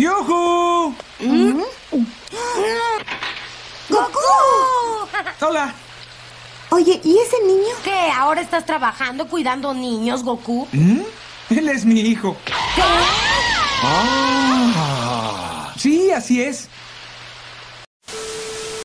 ¡Yujú! Mm. ¡Goku! Hola. Oye, ¿y ese niño? ¿Qué? ¿Ahora estás trabajando cuidando niños, Goku? ¿Mm? Él es mi hijo. ¿Qué? Ah. Sí, así es.